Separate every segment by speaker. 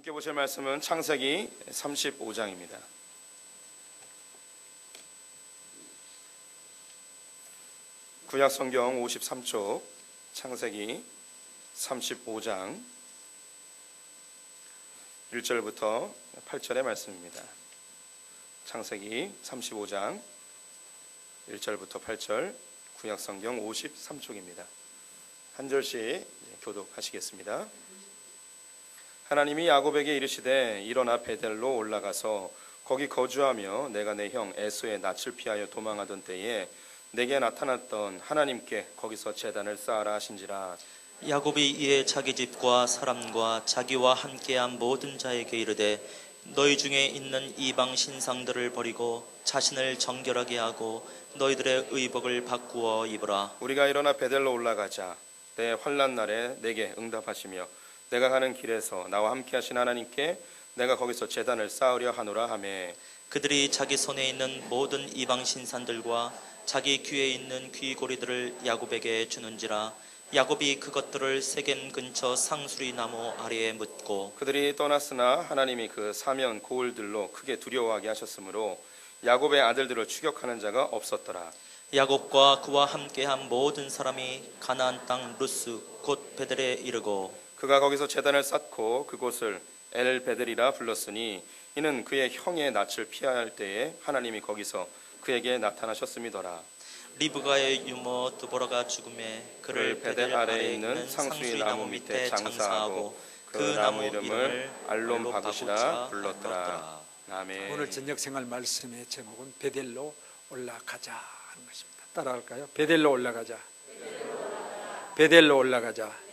Speaker 1: 함께 보실 말씀은 창세기 35장입니다. 구약 성경 53쪽 창세기 35장 1절부터 8절의 말씀입니다. 창세기 35장 1절부터 8절 구약 성경 53쪽입니다. 한 절씩 교독하시겠습니다. 하나님이 야곱에게 이르시되 일어나 베델로 올라가서 거기 거주하며 내가 내 형 에서의 낯을 피하여 도망하던 때에 내게 나타났던 하나님께 거기서 제단을 쌓아라 하신지라.
Speaker 2: 야곱이 이에 자기 집과 사람과 자기와 함께한 모든 자에게 이르되 너희 중에 있는 이방 신상들을 버리고 자신을 정결하게 하고 너희들의 의복을 바꾸어 입으라.
Speaker 1: 우리가 일어나 베델로 올라가자. 내 환란 날에 내게 응답하시며 내가 가는 길에서 나와 함께 하신 하나님께 내가 거기서 제단을 쌓으려 하노라 하매.
Speaker 2: 그들이 자기 손에 있는 모든 이방 신산들과 자기 귀에 있는 귀고리들을 야곱에게 주는지라 야곱이 그것들을 세겜 근처 상수리 나무 아래에 묻고
Speaker 1: 그들이 떠났으나 하나님이 그 사면 고을들로 크게 두려워하게 하셨으므로 야곱의 아들들을 추격하는 자가 없었더라.
Speaker 2: 야곱과 그와 함께한 모든 사람이 가나안 땅 루스 곧 벧엘에 이르고
Speaker 1: 그가 거기서 제단을 쌓고 그곳을 엘벧엘이라 불렀으니 이는 그의 형의 낯을 피할 때에 하나님이 거기서 그에게 나타나셨음이더라
Speaker 2: 리브가의 유모 드보라가 죽으매 그를 벧엘 아래에 있는 상수리 나무 밑에 장사하고 그 나무 이름을 알론바굿이라 불렀더라.
Speaker 1: 아멘.
Speaker 3: 오늘 저녁 생활 말씀의 제목은 베델로 올라가자 하는 것입니다. 따라할까요? 베델로 올라가자. 베델로 올라가자.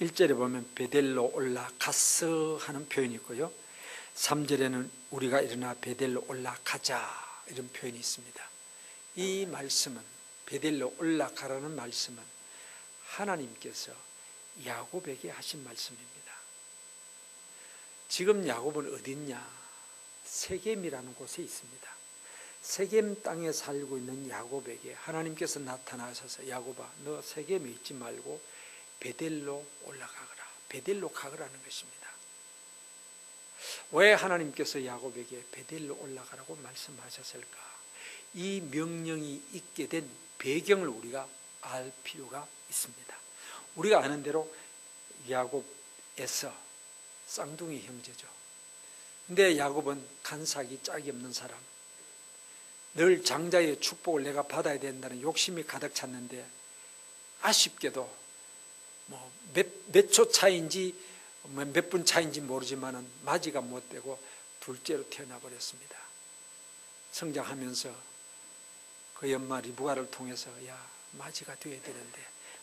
Speaker 3: 1절에 보면 베델로 올라갔어 하는 표현이 있고요. 3절에는 우리가 일어나 베델로 올라가자 이런 표현이 있습니다. 이 말씀은 베델로 올라가라는 말씀은 하나님께서 야곱에게 하신 말씀입니다. 지금 야곱은 어딨냐? 세겜이라는 곳에 있습니다. 세겜 땅에 살고 있는 야곱에게 하나님께서 나타나셔서 야곱아 너 세겜에 있지 말고 베델로 올라가거라. 베델로 가거라는 것입니다. 왜 하나님께서 야곱에게 베델로 올라가라고 말씀하셨을까? 이 명령이 있게 된 배경을 우리가 알 필요가 있습니다. 우리가 아는 대로 야곱 에서 쌍둥이 형제죠. 근데 야곱은 간삭이 짝이 없는 사람. 늘 장자의 축복을 내가 받아야 된다는 욕심이 가득 찼는데 아쉽게도 뭐 몇 초 차인지 뭐몇분 차인지 모르지만은 맞이가 못 되고 둘째로 태어나 버렸습니다. 성장하면서 그 연마 리부가를 통해서 야 맞이가 되어야 되는데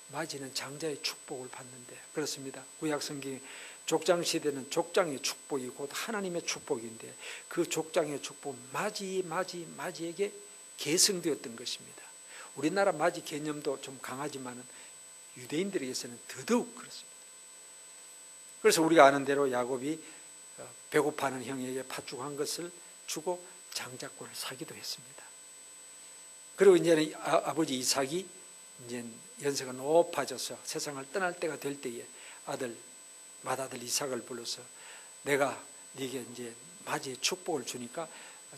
Speaker 3: 맞이는 장자의 축복을 받는데 그렇습니다. 구약 성경 족장 시대는 족장의 축복이 곧 하나님의 축복인데 그 족장의 축복은 맞이 맞이 맞이에게 계승되었던 것입니다. 우리나라 맞이 개념도 좀 강하지만은 유대인들에게서는 더더욱 그렇습니다. 그래서 우리가 아는 대로 야곱이 어, 배고파하는 형에게 팥죽한 것을 주고 장자권을 사기도 했습니다. 그리고 이제는 아, 버지 이삭이 이제 연세가 높아져서 세상을 떠날 때가 될 때에 아들 맏아들 이삭을 불러서 내가 네게 이제 맞이의 축복을 주니까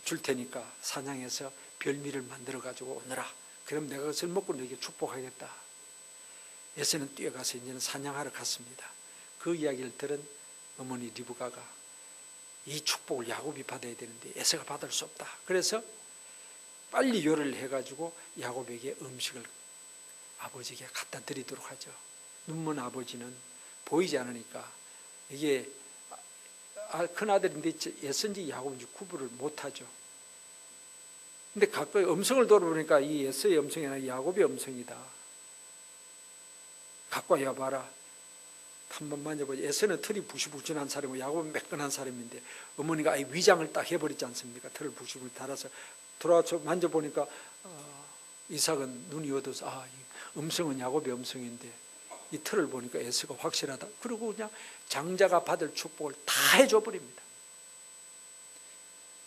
Speaker 3: 줄 테니까 사냥해서 별미를 만들어 가지고 오너라. 그럼 내가 그것을 먹고 너에게 축복하겠다. 에서는 뛰어가서 이제는 사냥하러 갔습니다. 그 이야기를 들은 어머니 리브가가 이 축복을 야곱이 받아야 되는데 에서가 받을 수 없다. 그래서 빨리 요리를 해가지고 야곱에게 음식을 아버지에게 갖다 드리도록 하죠. 눈먼 아버지는 보이지 않으니까 이게 아, 큰 아들인데 예선지 야곱인지 구분을 못하죠. 근데 가까이 음성을 들어보니까 이 예서의 음성이 아니라 야곱의 음성이다. 갖고 와봐라. 한 번 만져보자. 예서는 털이 부시부신한 사람이고 야곱은 매끈한 사람인데 어머니가 아예 위장을 딱 해버리지 않습니까? 털을 부시부시 달아서 돌아와서 만져보니까 어, 이삭은 눈이 어두워서 아, 음성은 야곱의 음성인데 이 틀을 보니까 에스가 확실하다. 그리고 그냥 장자가 받을 축복을 다 해줘 버립니다.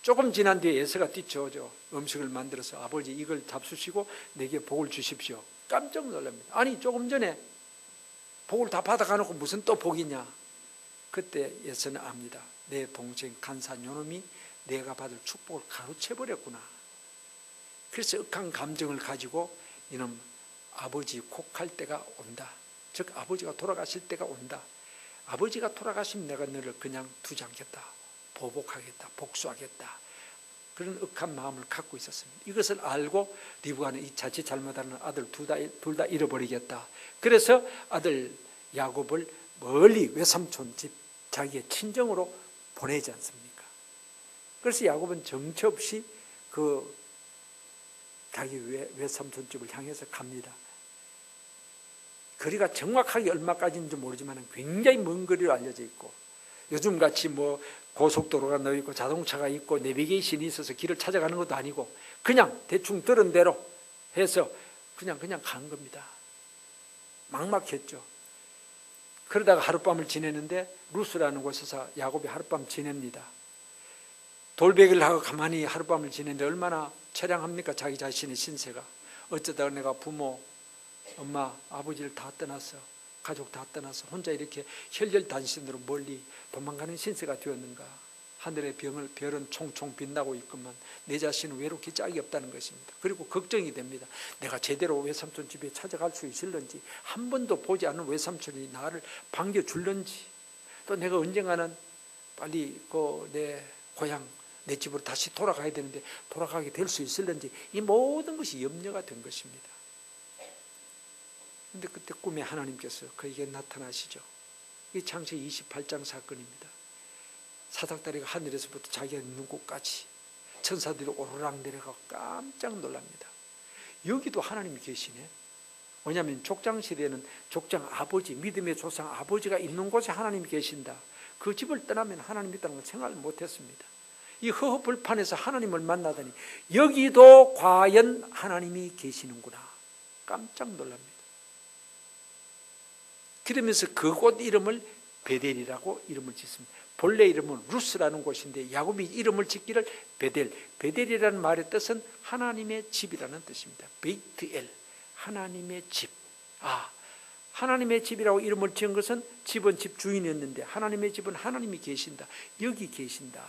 Speaker 3: 조금 지난 뒤에 에스가 뛰쳐오죠. 음식을 만들어서 아버지 이걸 잡수시고 내게 복을 주십시오. 깜짝 놀랍니다. 아니 조금 전에 복을 다 받아가놓고 무슨 또 복이냐. 그때 예서는 압니다. 내 동생 간산 요놈이 내가 받을 축복을 가로채 버렸구나. 그래서 억한 감정을 가지고 이놈 아버지 곡할 때가 온다. 즉 아버지가 돌아가실 때가 온다. 아버지가 돌아가시면 내가 너를 그냥 두지 않겠다. 보복하겠다. 복수하겠다. 그런 억한 마음을 갖고 있었습니다. 이것을 알고 리브가는 이 자칫 잘못하는 아들 둘 다 잃어버리겠다. 그래서 아들 야곱을 멀리 외삼촌 집 자기의 친정으로 보내지 않습니까? 그래서 야곱은 정처 없이 그 자기 외, 외삼촌 집을 향해서 갑니다. 거리가 정확하게 얼마까지인지 모르지만 굉장히 먼 거리로 알려져 있고 요즘 같이 뭐 고속도로가 넣어 있고 자동차가 있고 내비게이션이 있어서 길을 찾아가는 것도 아니고 그냥 대충 들은 대로 해서 그냥 그냥 간 겁니다. 막막했죠. 그러다가 하룻밤을 지내는데 루스라는 곳에서 야곱이 하룻밤 지냅니다. 돌베기를 하고 가만히 하룻밤을 지내는데 얼마나 처량합니까? 자기 자신의 신세가. 어쩌다가 내가 부모, 엄마, 아버지를 다 떠나서 가족 다 떠나서 혼자 이렇게 혈혈단신으로 멀리 도망가는 신세가 되었는가? 하늘의 병을 별은 총총 빛나고 있건만 내 자신은 외롭게 짝이 없다는 것입니다. 그리고 걱정이 됩니다. 내가 제대로 외삼촌 집에 찾아갈 수 있을런지 한 번도 보지 않은 외삼촌이 나를 반겨줄런지 또 내가 언젠가는 빨리 그 내 고향 내 집으로 다시 돌아가야 되는데 돌아가게 될 수 있을런지 이 모든 것이 염려가 된 것입니다. 근데 그때 꿈에 하나님께서 그에게 나타나시죠. 이 창세기 28장 사건입니다. 사닥다리가 하늘에서부터 자기가 있는 곳까지 천사들이 오르락 내려가 깜짝 놀랍니다. 여기도 하나님이 계시네. 왜냐하면 족장 시대에는 족장 아버지, 믿음의 조상 아버지가 있는 곳에 하나님이 계신다. 그 집을 떠나면 하나님 있다는 걸 생각을 못했습니다. 이 허허벌판에서 하나님을 만나다니 여기도 과연 하나님이 계시는구나. 깜짝 놀랍니다. 그러면서 그곳 이름을 베델이라고 이름을 짓습니다. 본래 이름은 루스라는 곳인데 야곱이 이름을 짓기를 베델. 베델이라는 말의 뜻은 하나님의 집이라는 뜻입니다. 베이트엘. 하나님의 집. 아, 하나님의 집이라고 이름을 지은 것은 집은 집 주인이었는데 하나님의 집은 하나님이 계신다. 여기 계신다.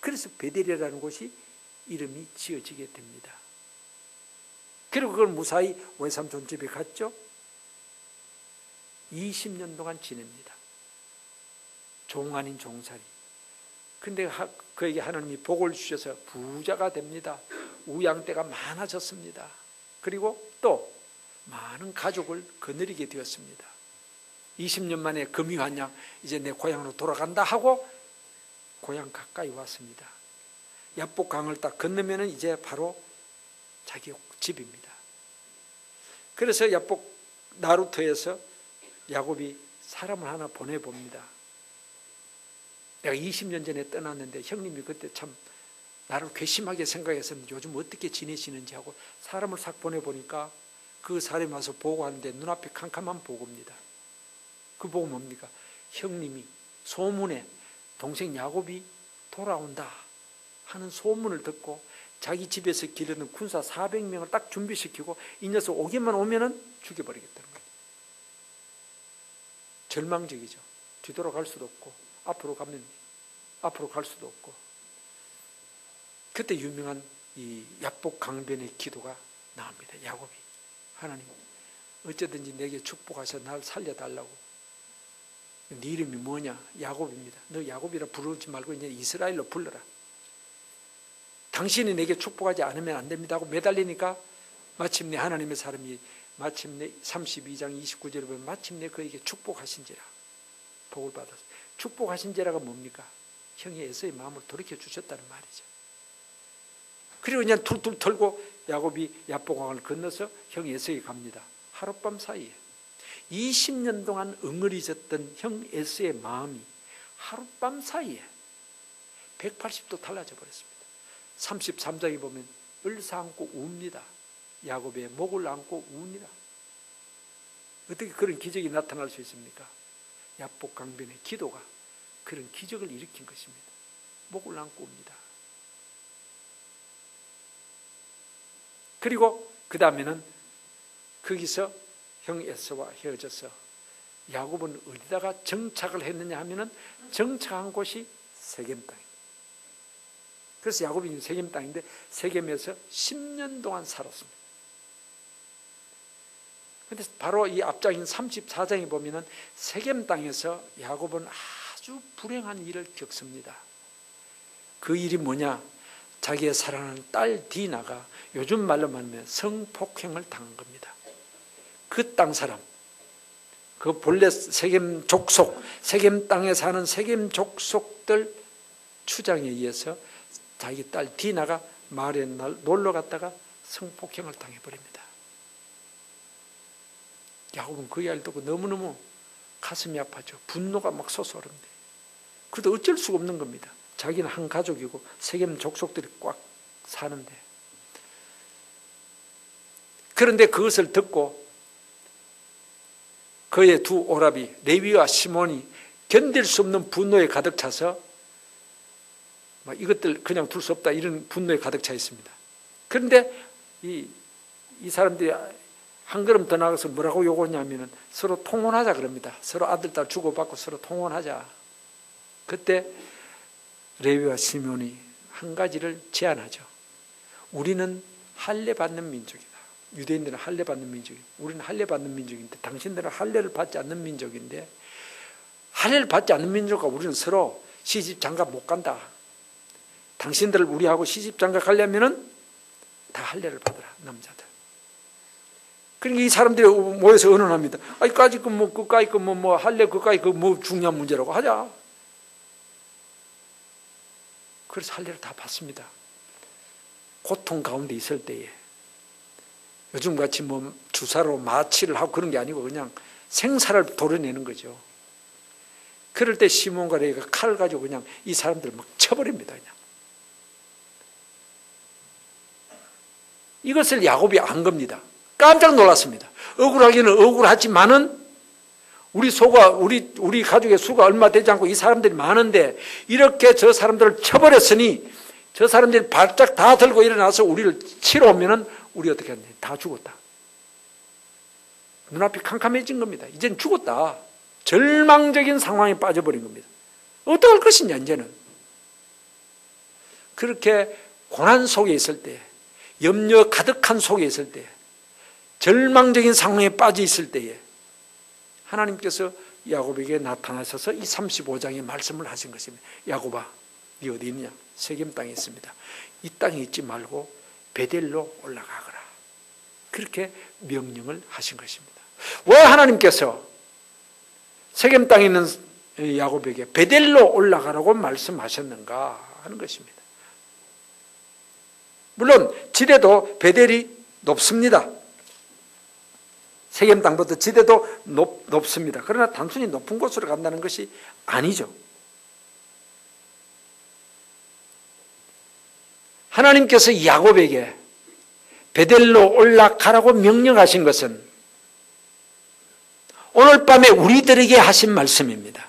Speaker 3: 그래서 베델이라는 곳이 이름이 지어지게 됩니다. 그리고 그걸 무사히 외삼촌 집에 갔죠. 20년 동안 지냅니다. 종 아닌 종살이. 근데 그에게 하나님이 복을 주셔서 부자가 됩니다. 우양대가 많아졌습니다. 그리고 또 많은 가족을 거느리게 되었습니다. 20년 만에 금이한 양 이제 내 고향으로 돌아간다 하고 고향 가까이 왔습니다. 야복강을 딱 건너면은 이제 바로 자기 집입니다. 그래서 야복 나루터에서 야곱이 사람을 하나 보내봅니다. 내가 20년 전에 떠났는데 형님이 그때 참 나를 괘씸하게 생각했었는데 요즘 어떻게 지내시는지 하고 사람을 싹 보내보니까 그 사람이 와서 보고하는데 눈앞에 캄캄한 보고입니다. 그 보고 뭡니까? 형님이 소문에 동생 야곱이 돌아온다 하는 소문을 듣고 자기 집에서 기르는 군사 400명을 딱 준비시키고 이 녀석 오기만 오면은 죽여버리겠다는 거예요. 절망적이죠. 뒤돌아갈 수도 없고 앞으로 가면 앞으로 갈 수도 없고 그때 유명한 이 약복 강변의 기도가 나옵니다. 야곱이 하나님 어쩌든지 내게 축복하셔 날 살려달라고 네 이름이 뭐냐? 야곱입니다. 너 야곱이라 부르지 말고 이제 이스라엘로 불러라. 당신이 내게 축복하지 않으면 안 됩니다 하고 매달리니까 마침내 하나님의 사람이 마침내 32장 29절에 보면 마침내 그에게 축복하신지라 복을 받았어. 축복하신지라가 뭡니까? 형이 에서의 마음을 돌이켜 주셨다는 말이죠. 그리고 그냥 툴툴 털고 야곱이 야복강을 건너서 형 에서에 갑니다. 하룻밤 사이에 20년 동안 응어리졌던 형 에서의 마음이 하룻밤 사이에 180도 달라져 버렸습니다. 33장에 보면 을사안고 웁니다. 야곱의 목을 안고 우니라. 어떻게 그런 기적이 나타날 수 있습니까? 야복 강변의 기도가 그런 기적을 일으킨 것입니다. 목을 안고 옵니다. 그리고 그 다음에는 거기서 형 에서와 헤어져서 야곱은 어디다가 정착을 했느냐 하면은 정착한 곳이 세겜 땅입니다. 그래서 야곱이 세겜 땅인데 세겜에서 10년 동안 살았습니다. 근데 바로 이 앞장인 34장에 보면은 세겜 땅에서 야곱은 아주 불행한 일을 겪습니다. 그 일이 뭐냐? 자기의 사랑하는 딸 디나가 요즘 말로 말하면 성폭행을 당한 겁니다. 그 땅 사람, 그 본래 세겜 족속, 세겜 땅에 사는 세겜 족속들 추장에 의해서 자기 딸 디나가 마을에 놀러 갔다가 성폭행을 당해버립니다. 야곱은 그 이야기를 듣고 너무너무 가슴이 아파져. 분노가 막 솟아오릅니다. 그래도 어쩔 수가 없는 겁니다. 자기는 한 가족이고 세겜 족속들이 꽉 사는데. 그런데 그것을 듣고 그의 두 오라비 레위와 시몬이 견딜 수 없는 분노에 가득 차서 막 이것들 그냥 둘 수 없다 이런 분노에 가득 차 있습니다. 그런데 이, 이 사람들이 한 걸음 더 나가서 뭐라고 요구하냐면은 서로 통혼하자 그럽니다. 서로 아들, 딸 주고받고 서로 통혼하자. 그때 레위와 시몬이 한 가지를 제안하죠. 우리는 할례 받는 민족이다. 유대인들은 할례 받는 민족이. 우리는 할례 받는 민족인데 당신들은 할례를 받지 않는 민족인데 할례를 받지 않는 민족과 우리는 서로 시집 장가 못 간다. 당신들을 우리하고 시집 장가 가려면은 다 할례를 받으라 남자들. 그러니까 이 사람들이 모여서 의논합니다. 아이까지 그뭐 그까이 그뭐 뭐 할래 그까이 그뭐 중요한 문제라고 하자. 그래서 할례를 다 받습니다. 고통 가운데 있을 때에 요즘 같이 뭐 주사로 마취를 하고 그런 게 아니고 그냥 생사를 도려내는 거죠. 그럴 때 시몬과 레이가 칼을 가지고 그냥 이 사람들을 막 쳐버립니다. 그냥. 이것을 야곱이 안 겁니다. 깜짝 놀랐습니다. 억울하기는 억울하지만은 우리 소가 우리 우리 가족의 수가 얼마 되지 않고 이 사람들이 많은데 이렇게 저 사람들을 쳐버렸으니 저 사람들이 발짝 다 들고 일어나서 우리를 치러 오면은 우리 어떻게 하냐? 다 죽었다. 눈앞이 캄캄해진 겁니다. 이젠 죽었다. 절망적인 상황에 빠져버린 겁니다. 어떡할 것이냐 이제는 그렇게 고난 속에 있을 때 염려 가득한 속에 있을 때 절망적인 상황에 빠져 있을 때에 하나님께서 야곱에게 나타나셔서 이 35장의 말씀을 하신 것입니다. 야곱아, 네 어디 있냐? 세겜 땅에 있습니다. 이 땅에 있지 말고 베델로 올라가거라. 그렇게 명령을 하신 것입니다. 왜 하나님께서 세겜 땅에 있는 야곱에게 베델로 올라가라고 말씀하셨는가 하는 것입니다. 물론 지대도 베델이 높습니다. 세겜 땅보다 지대도 높, 높습니다. 그러나 단순히 높은 곳으로 간다는 것이 아니죠. 하나님께서 야곱에게 베델로 올라가라고 명령하신 것은 오늘 밤에 우리들에게 하신 말씀입니다.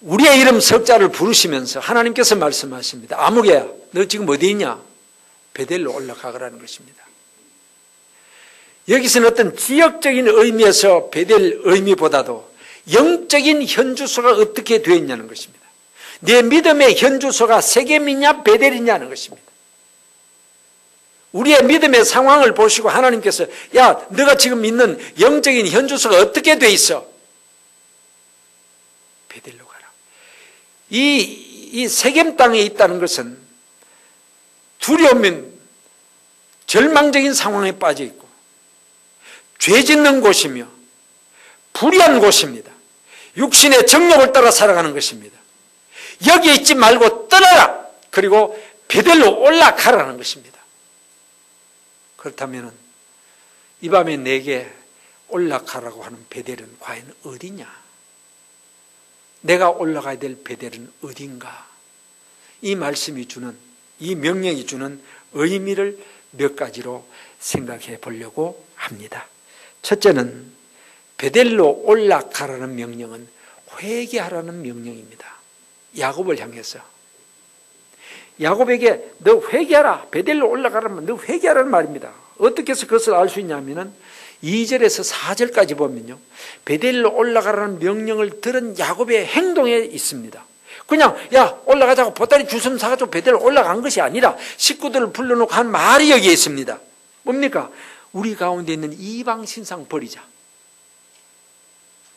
Speaker 3: 우리의 이름 석자를 부르시면서 하나님께서 말씀하십니다. 아무개야, 너 지금 어디 있냐? 베델로 올라가라는 것입니다. 여기서는 어떤 지역적인 의미에서 베델 의미보다도 영적인 현주소가 어떻게 되어 있냐는 것입니다. 내 믿음의 현주소가 세겜이냐 베델이냐는 것입니다. 우리의 믿음의 상황을 보시고 하나님께서 야 너가 지금 있는 영적인 현주소가 어떻게 돼 있어? 베델로 가라. 이, 이 세겜 땅에 있다는 것은 두려우면 절망적인 상황에 빠져 있고 죄 짓는 곳이며 불의한 곳입니다. 육신의 정욕을 따라 살아가는 것입니다. 여기 있지 말고 떠나라. 그리고 베델로 올라가라는 것입니다. 그렇다면 이 밤에 내게 올라가라고 하는 베델은 과연 어디냐? 내가 올라가야 될 베델은 어딘가? 이 말씀이 주는 이 명령이 주는 의미를 몇 가지로 생각해 보려고 합니다. 첫째는 베델로 올라가라는 명령은 회개하라는 명령입니다. 야곱을 향해서 야곱에게 너 회개하라 베델로 올라가라면 너 회개하라는 말입니다. 어떻게 해서 그것을 알 수 있냐면은 2절에서 4절까지 보면요. 베델로 올라가라는 명령을 들은 야곱의 행동에 있습니다. 그냥 야 올라가자고 보따리 주섬 사가지고 베델로 올라간 것이 아니라 식구들을 불러놓고 한 말이 여기에 있습니다. 뭡니까? 우리 가운데 있는 이방 신상 버리자.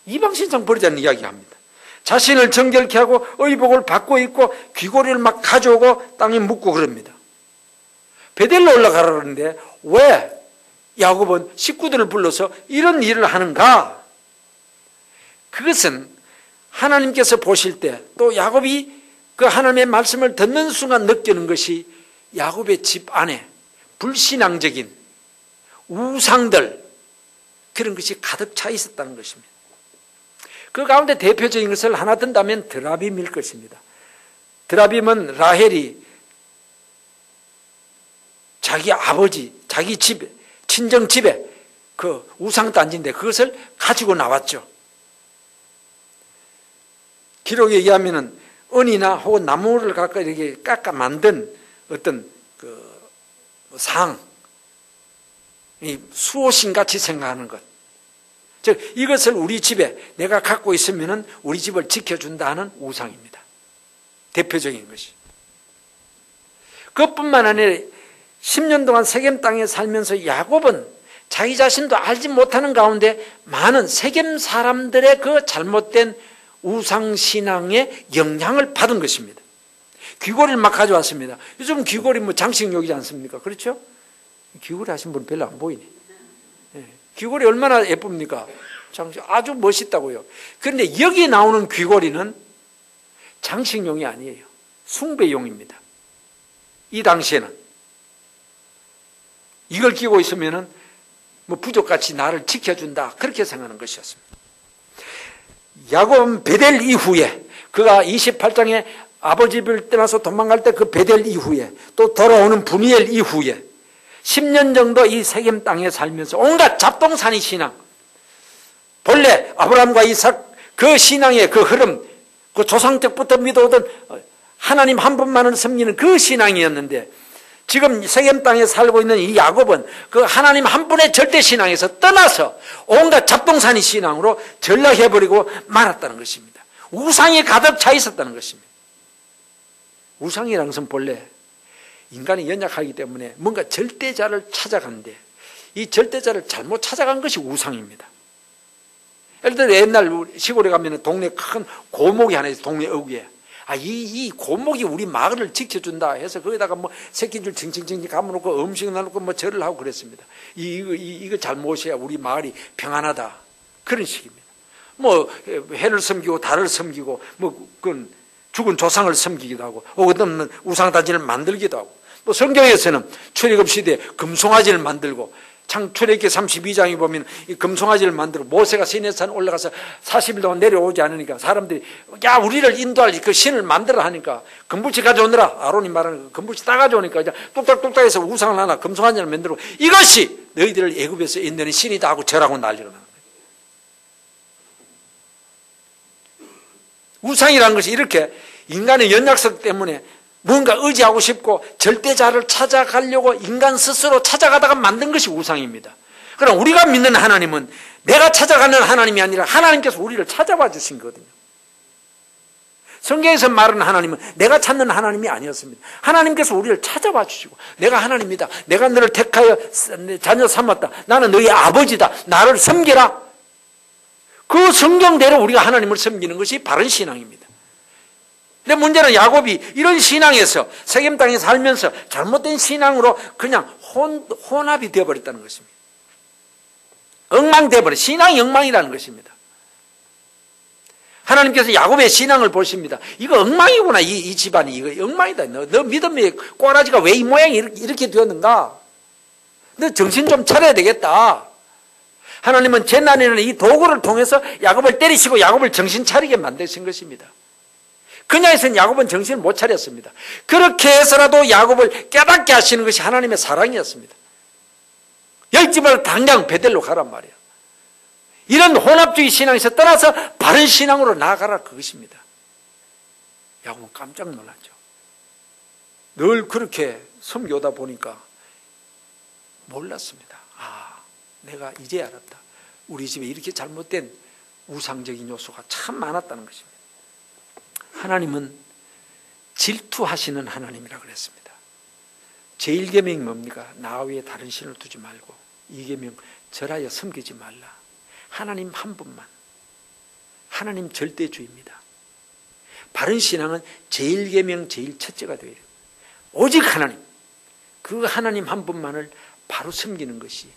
Speaker 3: 이방 신상 버리자는 이야기합니다. 자신을 정결케 하고 의복을 받고 있고 귀고리를 막 가져오고 땅에 묻고 그럽니다. 베델로 올라가라 그러는데 왜 야곱은 식구들을 불러서 이런 일을 하는가? 그것은 하나님께서 보실 때 또 야곱이 그 하나님의 말씀을 듣는 순간 느끼는 것이 야곱의 집 안에 불신앙적인 우상들 그런 것이 가득 차 있었다는 것입니다. 그 가운데 대표적인 것을 하나 든다면 드라빔일 것입니다. 드라빔은 라헬이 자기 아버지, 자기 집에, 친정 집에 그 우상단지인데 그것을 가지고 나왔죠. 기록에 의하면은 은이나 혹은 나무를 갖고 이렇게 깎아 만든 어떤 그 상, 이 수호신 같이 생각하는 것. 즉, 이것을 우리 집에 내가 갖고 있으면은 우리 집을 지켜준다는 우상입니다. 대표적인 것이. 그것뿐만 아니라 10년 동안 세겜 땅에 살면서 야곱은 자기 자신도 알지 못하는 가운데 많은 세겜 사람들의 그 잘못된 우상신앙의 영향을 받은 것입니다. 귀고리를 막 가져왔습니다. 요즘 귀고리 뭐 장식용이지 않습니까? 그렇죠? 귀고리 하신 분 별로 안 보이네. 예. 귀고리 얼마나 예쁩니까? 장식 아주 멋있다고요. 그런데 여기 나오는 귀고리는 장식용이 아니에요. 숭배용입니다. 이 당시에는 이걸 끼고 있으면은 뭐 부족같이 나를 지켜준다 그렇게 생각하는 것이었습니다. 야곱은 베델 이후에 그가 28장에 아버지 집을 떠나서 도망갈 때 그 베델 이후에 또 돌아오는 분이엘 이후에 10년 정도 이 세겜 땅에 살면서 온갖 잡동사니 신앙 본래 아브라함과 이삭 그 신앙의 그 흐름 그 조상 때부터 믿어오던 하나님 한 분만을 섬기는 그 신앙이었는데 지금 세겜 땅에 살고 있는 이 야곱은 그 하나님 한 분의 절대 신앙에서 떠나서 온갖 잡동사니 신앙으로 전락해버리고 말았다는 것입니다. 우상이 가득 차 있었다는 것입니다. 우상이라는 것은 본래 인간이 연약하기 때문에 뭔가 절대자를 찾아간데 이 절대자를 잘못 찾아간 것이 우상입니다. 예를 들어 옛날 시골에 가면 동네 큰 고목이 하나 있어 동네 어귀에 아, 이, 이 고목이 우리 마을을 지켜준다 해서 거기다가 뭐 새끼줄 징징징징 감아놓고 음식 나놓고 뭐 절을 하고 그랬습니다. 이, 이거, 이, 이거 잘못이야. 우리 마을이 평안하다. 그런 식입니다. 뭐, 해를 섬기고 달을 섬기고, 뭐, 그건 죽은 조상을 섬기기도 하고, 어떤 우상단지를 만들기도 하고, 또 성경에서는 출애굽 시대에 금송아지를 만들고, 창출애기 32장에 보면 이 금송아지를 만들고 모세가 시내산 올라가서 40일 동안 내려오지 않으니까 사람들이 야 우리를 인도할 그 신을 만들어 하니까 금불치 가져오느라 아론이 말하는 그 금불치 따 가져오니까 이제 뚝딱뚝딱해서 우상을 하나 금송아지를 만들고 이것이 너희들을 애굽에서 인도는 신이다 하고 절하고 난리가 나는 거예요. 우상이라는 것이 이렇게 인간의 연약성 때문에 뭔가 의지하고 싶고 절대자를 찾아가려고 인간 스스로 찾아가다가 만든 것이 우상입니다. 그럼 우리가 믿는 하나님은 내가 찾아가는 하나님이 아니라 하나님께서 우리를 찾아와 주신 거거든요. 성경에서 말하는 하나님은 내가 찾는 하나님이 아니었습니다. 하나님께서 우리를 찾아와 주시고 내가 하나님이다. 내가 너를 택하여 자녀 삼았다. 나는 너희 아버지다. 나를 섬기라. 그 성경대로 우리가 하나님을 섬기는 것이 바른 신앙입니다. 근데 문제는 야곱이 이런 신앙에서 세겜 땅에 살면서 잘못된 신앙으로 그냥 혼, 혼합이 되어버렸다는 것입니다. 엉망되어버려. 신앙이 엉망이라는 것입니다. 하나님께서 야곱의 신앙을 보십니다. 이거 엉망이구나, 이, 이 집안이. 이거 엉망이다. 너, 너 믿음의 꼬라지가 왜 이 모양이 이렇게, 이렇게 되었는가? 너 정신 좀 차려야 되겠다. 하나님은 재난에는 이 도구를 통해서 야곱을 때리시고 야곱을 정신 차리게 만드신 것입니다. 해서는 야곱은 정신을 못 차렸습니다. 그렇게 해서라도 야곱을 깨닫게 하시는 것이 하나님의 사랑이었습니다. 열집을 당장 베델로 가란 말이에요. 이런 혼합주의 신앙에서 떠나서 바른 신앙으로 나아가라 그것입니다. 야곱은 깜짝 놀랐죠. 늘 그렇게 섬겨다 보니까 몰랐습니다. 아, 내가 이제 알았다. 우리 집에 이렇게 잘못된 우상적인 요소가 참 많았다는 것입니다. 하나님은 질투하시는 하나님이라 그랬습니다. 제1계명이 뭡니까? 나 외에 다른 신을 두지 말고 2계명 절하여 섬기지 말라. 하나님 한 분만. 하나님 절대주의입니다. 바른 신앙은 제1계명 제일 첫째가 되어요. 오직 하나님. 그 하나님 한 분만을 바로 섬기는 것이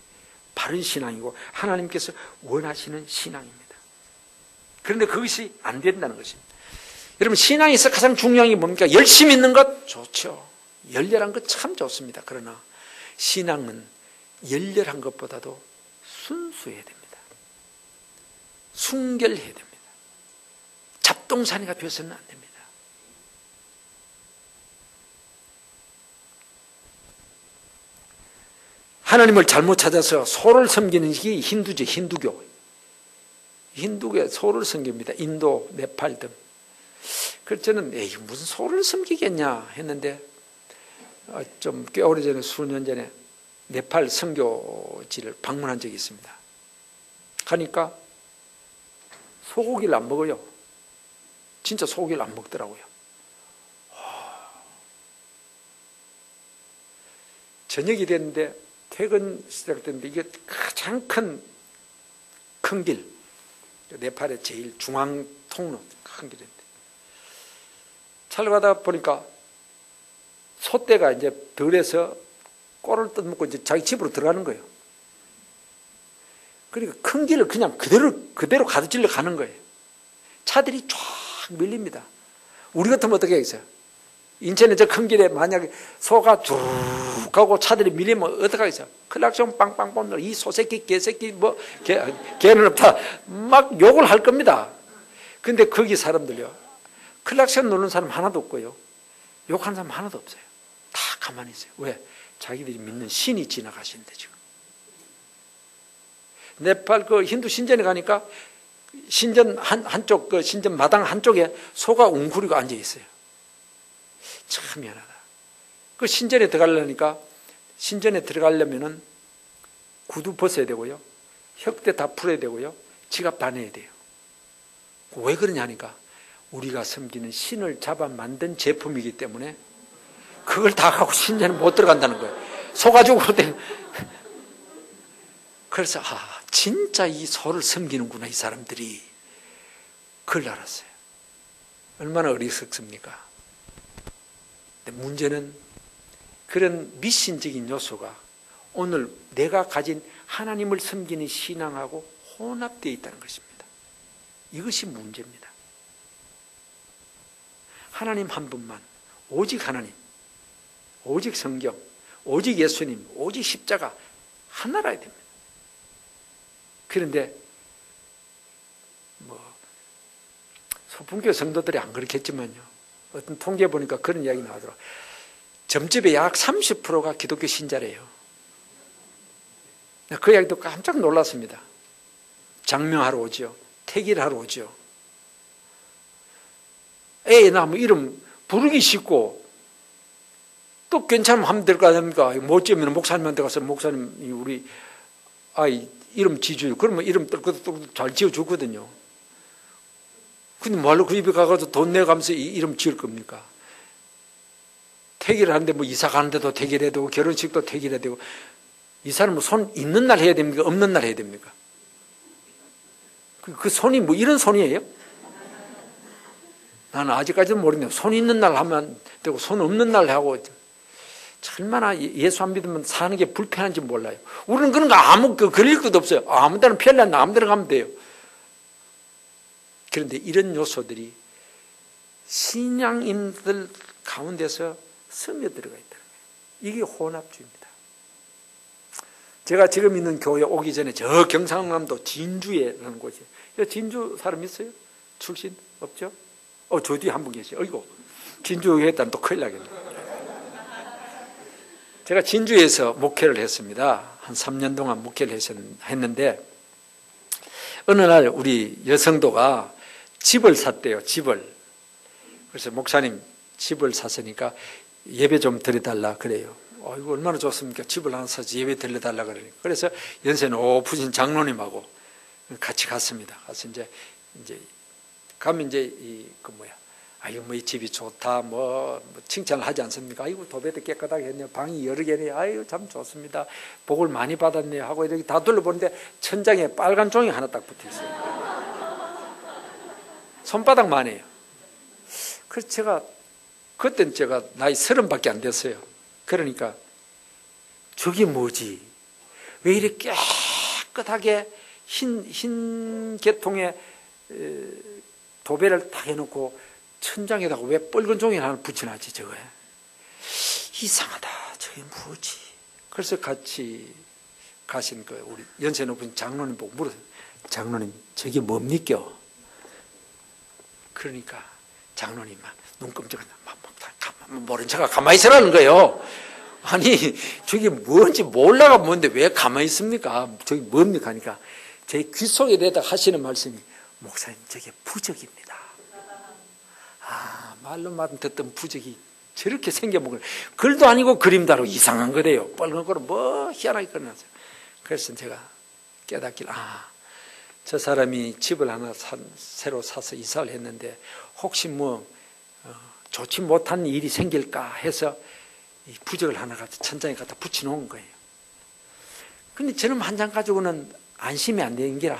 Speaker 3: 바른 신앙이고 하나님께서 원하시는 신앙입니다. 그런데 그것이 안 된다는 것입니다. 여러분 신앙에서 가장 중요한 게 뭡니까? 열심히 있는 것 좋죠. 열렬한 것 참 좋습니다. 그러나 신앙은 열렬한 것보다도 순수해야 됩니다. 순결해야 됩니다. 잡동사니가 되어서는 안. 하나님을 잘못 찾아서 소를 섬기는 게 힌두죠, 힌두교. 힌두교 소를 섬깁니다. 인도, 네팔 등. 그래서 저는 에이, 무슨 소를 섬기겠냐 했는데 어, 좀꽤 오래전에 수년 전에 네팔 선교지를 방문한 적이 있습니다. 가니까 소고기를 안 먹어요. 진짜 소고기를 안 먹더라고요. 저녁이 됐는데 퇴근 시작됐는데 이게 가장 큰 큰 길, 네팔의 제일 중앙 통로 큰 길인데 차를 가다 보니까 소떼가 이제 덜해서 꼴을 뜯먹고 이제 자기 집으로 들어가는 거예요. 그러니까 큰 길을 그냥 그대로 그대로 가득질러 가는 거예요. 차들이 쫙 밀립니다. 우리 같으면 어떻게 하겠어요? 인천에 저 큰 길에 만약에 소가 쭉 가고 차들이 밀리면 어떻게 하겠어요? 클락션 빵빵 뽑는 이 소새끼 개새끼 뭐 개, 개는 없다 막 욕을 할 겁니다. 근데 거기 사람들요 클락션 누르는 사람 하나도 없고요 욕하는 사람 하나도 없어요. 다 가만히 있어요. 왜? 자기들이 믿는 신이 지나가시는데 지금. 네팔 그 힌두 신전에 가니까 신전 한, 한쪽 그 신전 마당 한쪽에 소가 웅크리고 앉아 있어요. 참 미안하다. 그 신전에 들어가려니까 신전에 들어가려면은 구두 벗어야 되고요. 혁대 다 풀어야 되고요. 지갑 다내야 돼요. 왜 그러냐 하니까 우리가 섬기는 신을 잡아 만든 제품이기 때문에 그걸 다 갖고 신전에 못 들어간다는 거예요. 소가지고 그래서 아 진짜 이 소를 섬기는구나 이 사람들이 그걸 알았어요. 얼마나 어리석습니까? 근데 문제는 그런 미신적인 요소가 오늘 내가 가진 하나님을 섬기는 신앙하고 혼합되어 있다는 것입니다. 이것이 문제입니다. 하나님 한 분만, 오직 하나님, 오직 성경, 오직 예수님, 오직 십자가 하나라야 됩니다. 그런데 뭐 소풍교 성도들이 안 그렇겠지만요. 어떤 통계 보니까 그런 이야기 나오더라고요. 점집의 약 30%가 기독교 신자래요. 그 이야기도 깜짝 놀랐습니다. 장명하러 오죠. 태기를 하러 오죠. 애 나무 이름 부르기 쉽고 또 괜찮으면 하면 될 거 아닙니까? 못 지으면 목사님한테 가서 목사님 우리 아이 이름 지주 그러면 이름 잘 지어주거든요. 근데 뭐하러 그 집에 가가지고 돈 내가면서 이름 지을 겁니까? 태기를 하는데 뭐 이사 가는데도 태기를 해야 되고 결혼식도 태기를 해야 되고 이 사람은 손 있는 날 해야 됩니까? 없는 날 해야 됩니까? 그, 그 손이 뭐 이런 손이에요? 나는 아직까지는 모르겠네요. 손 있는 날 하면 되고 손 없는 날 하고 얼마나 예수 안 믿으면 사는 게 불편한지 몰라요. 우리는 그런 거 아무 그 그릴 것도 없어요. 아무 데나 편리한 아무 데나 가면 돼요. 그런데 이런 요소들이 신앙인들 가운데서 스며들어가 있다는 거예요. 이게 혼합주의입니다. 제가 지금 있는 교회 오기 전에 저 경상남도 진주에라는 곳이 진주 사람 있어요? 출신 없죠? 어, 저 뒤에 한 분 계세요. 어이고, 진주 했다면 또 큰일 나겠네. 제가 진주에서 목회를 했습니다. 한 3년 동안 목회를 했는데, 어느 날 우리 여성도가 집을 샀대요, 집을. 그래서 목사님, 집을 샀으니까 예배 좀 드려달라 그래요. 어, 이거 얼마나 좋습니까? 집을 하나 사서 예배 들려달라 그러니까. 그래서 연세는 오푸신 장로님하고 같이 갔습니다. 가서 이제, 이제, 가면 이제 이, 그 뭐야. 아이고, 뭐 이 집이 좋다, 뭐, 뭐 칭찬을 하지 않습니까? 아이고, 도배도 깨끗하게 했네요. 방이 여러 개네. 아이고, 참 좋습니다. 복을 많이 받았네요. 하고 이렇게 다 둘러보는데 천장에 빨간 종이 하나 딱 붙어 있어요. 손바닥만 해요. 그래서 제가, 그땐 제가 나이 서른밖에 안 됐어요. 그러니까 저게 뭐지? 왜 이렇게 깨끗하게 흰, 흰 계통의 에, 도배를 딱 해놓고 천장에다가 왜 빨간 종이 하나 붙여놨지 저거에 이상하다 저게 뭐지? 그래서 같이 가신 그 우리 연세 높은 장로님 보고 물었어요. 장로님 저게 뭡니까? 그러니까 장로님 막눈 다 가만, 모른 척가 가만히 있으라는 거예요. 아니 저게 뭔지 몰라가 뭔데 왜 가만히 있습니까? 저게 뭡니까? 하니까 제 귀 속에 대다 하시는 말씀이 목사님 저게 부적입니다. 아 말로만 듣던 부적이 저렇게 생겨먹을 글도 아니고 아니고 이상한 거래요. 빨간 거로 뭐 희한하게 끝났어요. 그래서 제가 깨닫길 아. 저 사람이 집을 하나 산, 새로 사서 이사를 했는데 혹시 뭐 어, 좋지 못한 일이 생길까 해서 이 부적을 하나 갖다 천장에 갖다 붙여놓은 거예요. 근데 저는 한장 가지고는 안심이 안 되는 기라.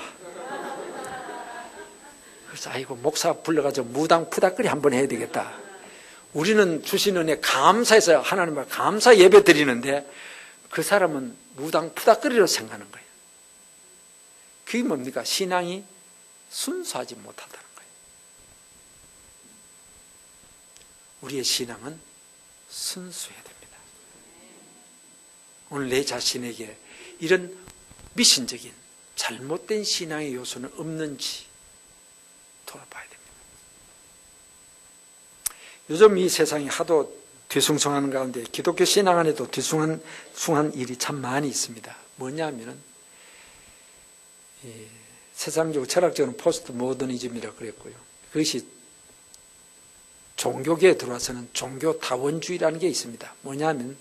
Speaker 3: 그래서 아이고 목사 불러가지고 무당 푸닥거리 한번 해야 되겠다. 우리는 주신 은혜 감사해서 하나님을 감사 예배 드리는데 그 사람은 무당 푸닥거리로 생각하는 거예요. 그게 뭡니까? 신앙이 순수하지 못하다는 거예요. 우리의 신앙은 순수해야 됩니다. 오늘 내 자신에게 이런 미신적인 잘못된 신앙의 요소는 없는지 돌아봐야 됩니다. 요즘 이 세상이 하도 뒤숭숭하는 가운데 기독교 신앙 안에도 뒤숭한 숭한 일이 참 많이 있습니다. 뭐냐 하면은 세상적으로 철학적으로 포스트 모더니즘이라고 그랬고요. 그것이 종교계에 들어와서는 종교 다원주의라는 게 있습니다. 뭐냐면